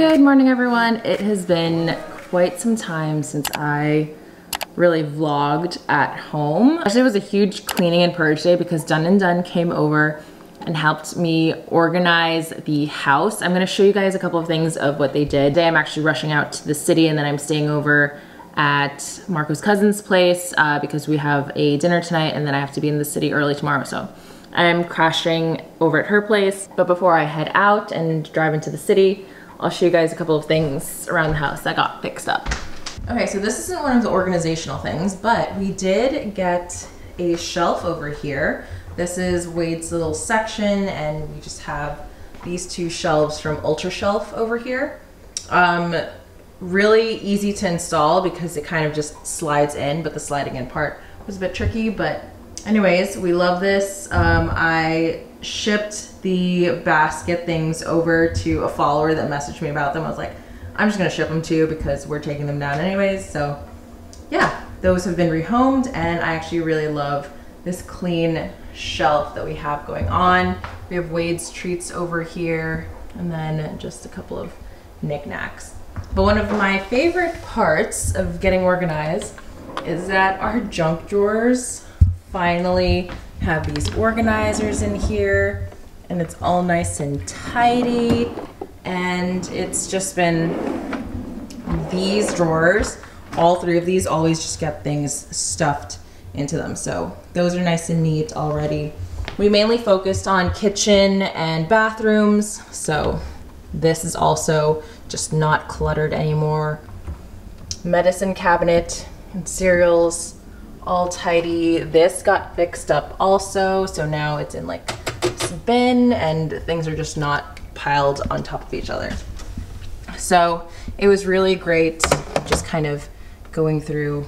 Good morning everyone. It has been quite some time since I really vlogged at home. Actually it was a huge cleaning and purge day because and Done came over and helped me organize the house. I'm gonna show you guys a couple of things of what they did. Today I'm actually rushing out to the city and then I'm staying over at Marco's cousin's place uh, because we have a dinner tonight and then I have to be in the city early tomorrow. So I'm crashing over at her place. But before I head out and drive into the city, I'll show you guys a couple of things around the house that got fixed up. Okay, so this isn't one of the organizational things, but we did get a shelf over here. This is Wade's little section and we just have these two shelves from Ultra Shelf over here. Um, really easy to install because it kind of just slides in, but the sliding in part was a bit tricky, but anyways, we love this. Um, I shipped the basket things over to a follower that messaged me about them. I was like, I'm just gonna ship them to you because we're taking them down anyways. So yeah, those have been rehomed and I actually really love this clean shelf that we have going on. We have Wade's treats over here and then just a couple of knickknacks. But one of my favorite parts of getting organized is that our junk drawers finally have these organizers in here and it's all nice and tidy and it's just been these drawers. All three of these always just get things stuffed into them so those are nice and neat already. We mainly focused on kitchen and bathrooms so this is also just not cluttered anymore. Medicine cabinet and cereals all tidy. This got fixed up also, so now it's in like this bin and things are just not piled on top of each other. So it was really great just kind of going through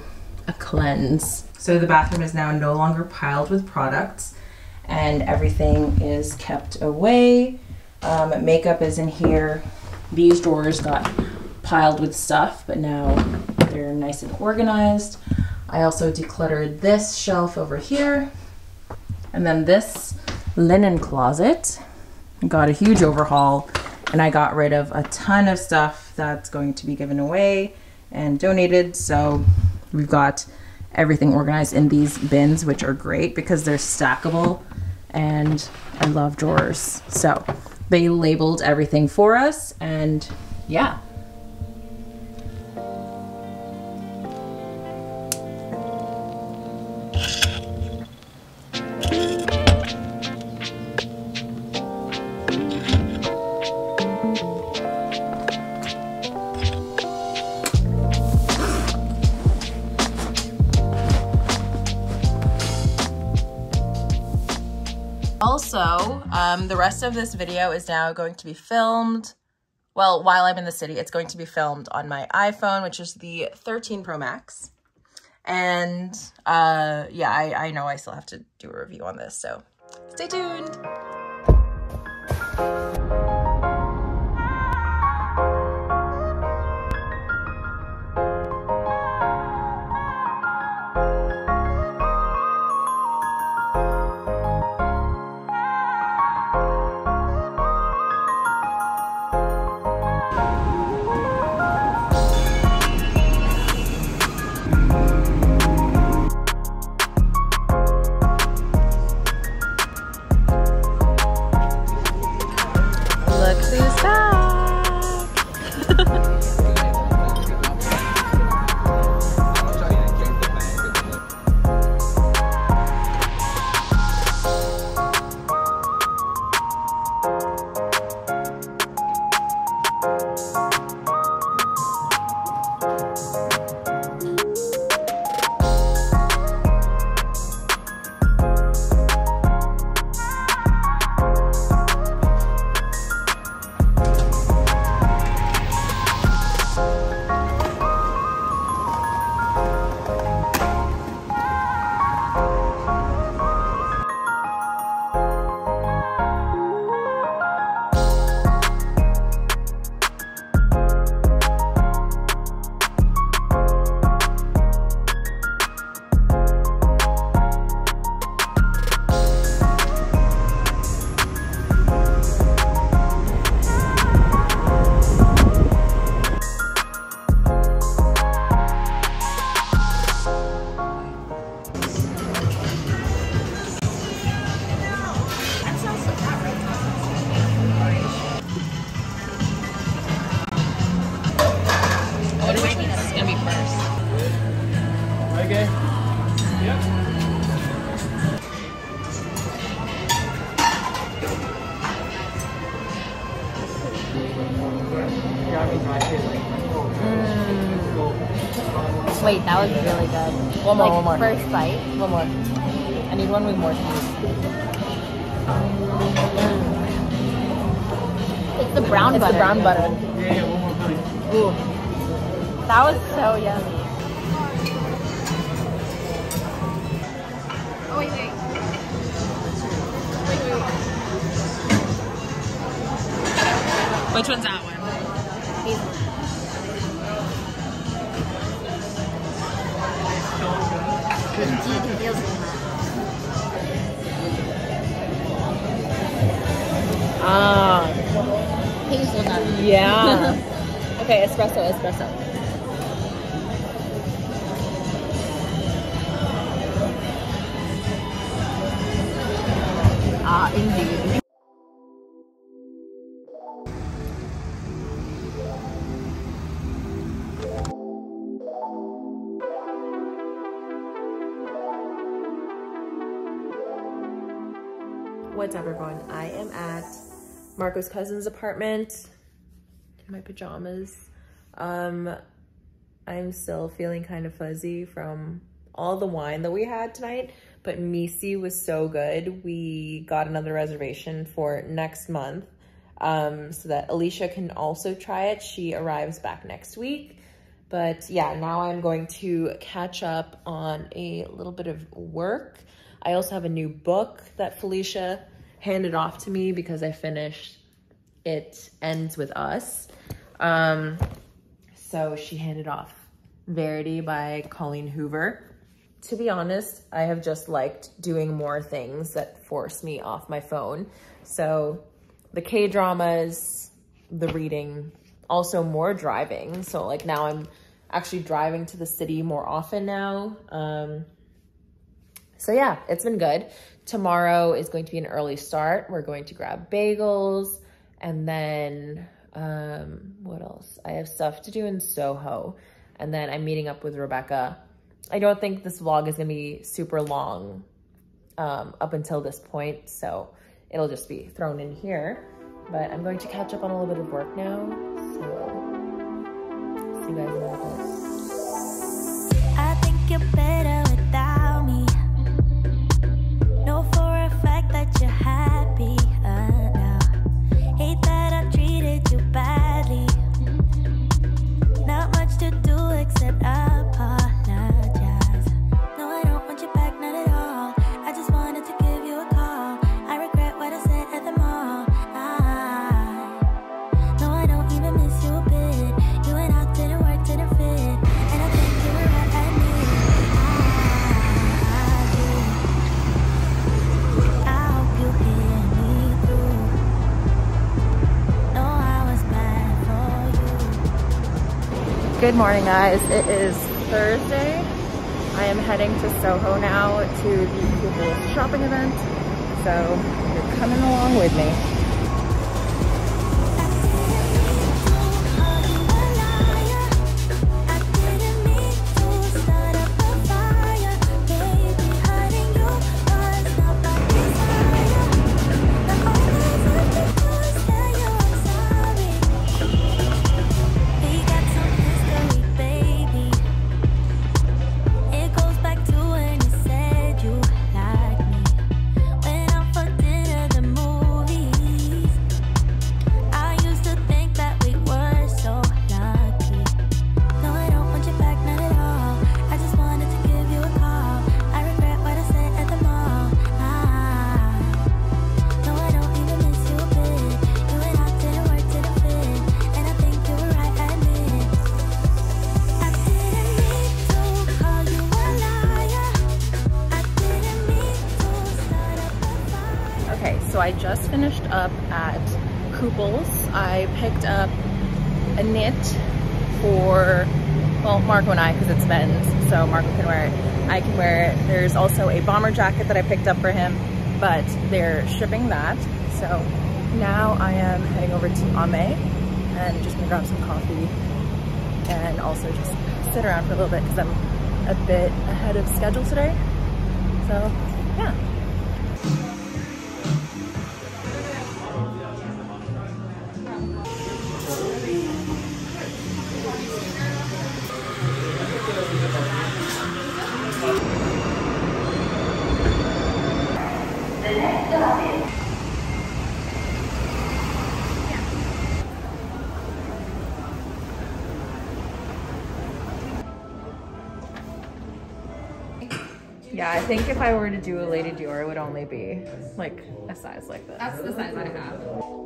a cleanse. So the bathroom is now no longer piled with products and everything is kept away. Um, makeup is in here. These drawers got piled with stuff, but now they're nice and organized. I also decluttered this shelf over here. And then this linen closet got a huge overhaul and I got rid of a ton of stuff that's going to be given away and donated. So we've got everything organized in these bins, which are great because they're stackable and I love drawers. So they labeled everything for us and yeah, um, the rest of this video is now going to be filmed. Well, while I'm in the city, it's going to be filmed on my iPhone, which is the 13 Pro Max. And uh, yeah, I, I know I still have to do a review on this, so stay tuned. Wait, that was really good. One more, like, one more. First bite. One more. I need one with more cheese. It's the brown It's butter. the brown butter. Ooh. That was so yummy. Oh, wait, wait. Which one's that one? Yeah. okay, espresso, espresso. Ah, indeed. What's up, everyone? I am at Marco's cousin's apartment in my pajamas. Um, I'm still feeling kind of fuzzy from all the wine that we had tonight, but Misi was so good. We got another reservation for next month um, so that Alicia can also try it. She arrives back next week. But yeah, now I'm going to catch up on a little bit of work. I also have a new book that Felicia handed off to me because I finished It Ends With Us. Um, so she handed off Verity by Colleen Hoover. To be honest, I have just liked doing more things that force me off my phone. So the K-dramas, the reading, also more driving. So like now I'm actually driving to the city more often now. Um, so yeah, it's been good. Tomorrow is going to be an early start. We're going to grab bagels and then um, what else? I have stuff to do in Soho and then I'm meeting up with Rebecca. I don't think this vlog is gonna be super long um, up until this point, so it'll just be thrown in here. But I'm going to catch up on a little bit of work now, so see you guys in. Good morning, guys. It is Thursday. I am heading to Soho now to the Google shopping event. So you're coming along with me. I just finished up at Kooples. I picked up a knit for, well, Marco and I, because it's men's, so Marco can wear it. I can wear it. There's also a bomber jacket that I picked up for him, but they're shipping that. So now I am heading over to Ame and just gonna grab some coffee and also just sit around for a little bit because I'm a bit ahead of schedule today. So yeah. Yeah, I think if I were to do a Lady Dior, it would only be like a size like this. That's the size I have.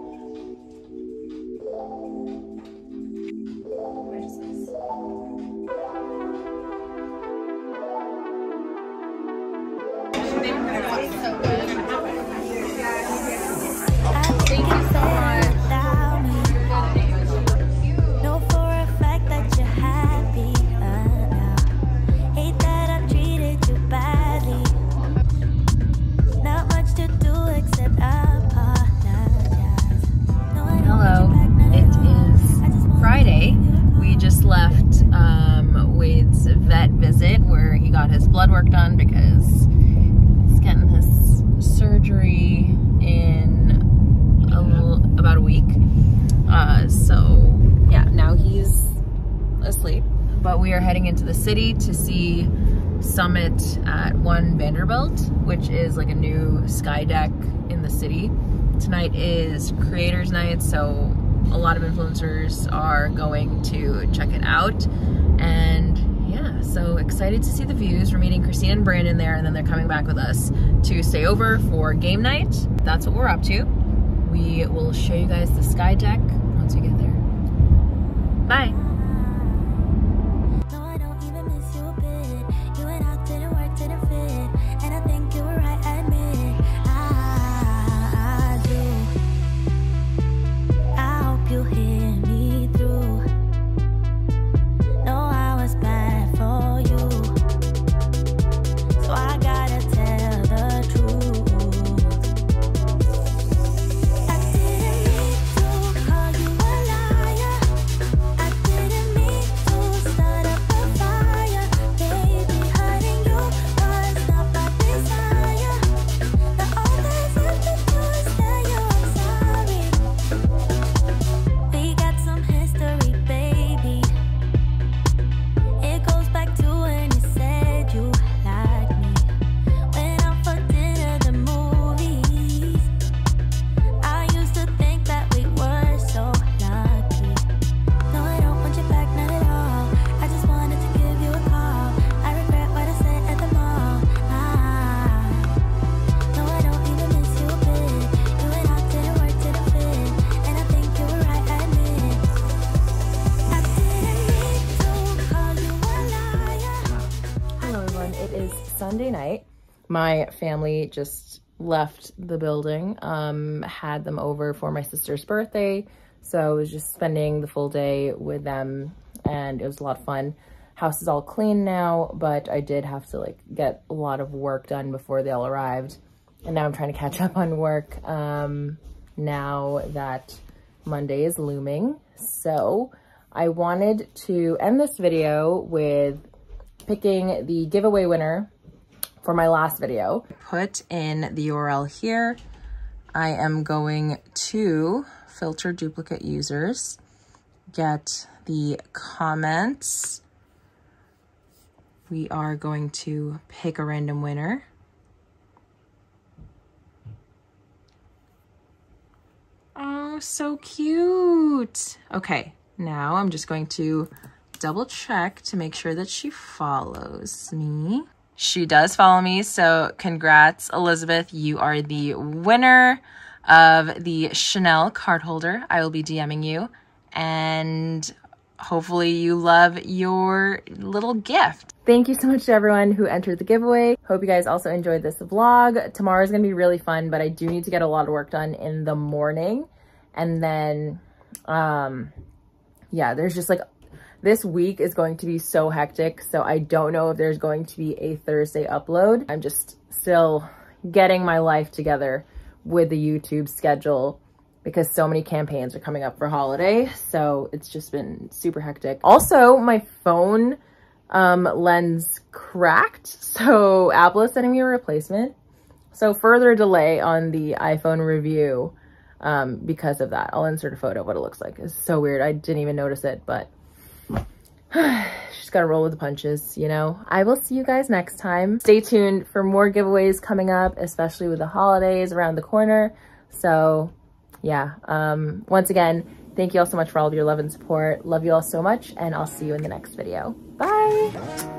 Work done because he's getting his surgery in a little, about a week. Uh, so yeah, now he's asleep. But we are heading into the city to see Summit at One Vanderbilt, which is like a new sky deck in the city. Tonight is Creators Night, so a lot of influencers are going to check it out. And so excited to see the views. We're meeting Christine and Brandon there, and then they're coming back with us to stay over for game night. That's what we're up to. We will show you guys the sky deck once we get there. Bye. Is Sunday night. My family just left the building, um, had them over for my sister's birthday. So I was just spending the full day with them and it was a lot of fun. House is all clean now, but I did have to like get a lot of work done before they all arrived. And now I'm trying to catch up on work um, now that Monday is looming. So I wanted to end this video with picking the giveaway winner for my last video. Put in the URL here. I am going to filter duplicate users, get the comments. We are going to pick a random winner. Oh, so cute. Okay, now I'm just going to double check to make sure that she follows me. She does follow me, so congrats, Elizabeth. You are the winner of the Chanel card holder. I will be DMing you, and hopefully you love your little gift. Thank you so much to everyone who entered the giveaway. Hope you guys also enjoyed this vlog. Tomorrow is gonna be really fun, but I do need to get a lot of work done in the morning. And then, um, yeah, there's just like this week is going to be so hectic, so I don't know if there's going to be a Thursday upload. I'm just still getting my life together with the YouTube schedule because so many campaigns are coming up for holiday. So it's just been super hectic. Also, my phone um, lens cracked. So Apple is sending me a replacement. So further delay on the iPhone review um, because of that. I'll insert a photo of what it looks like. It's so weird. I didn't even notice it, but just gotta roll with the punches, you know? I will see you guys next time. Stay tuned for more giveaways coming up, especially with the holidays around the corner. So yeah, um, once again, thank you all so much for all of your love and support. Love you all so much, and I'll see you in the next video. Bye!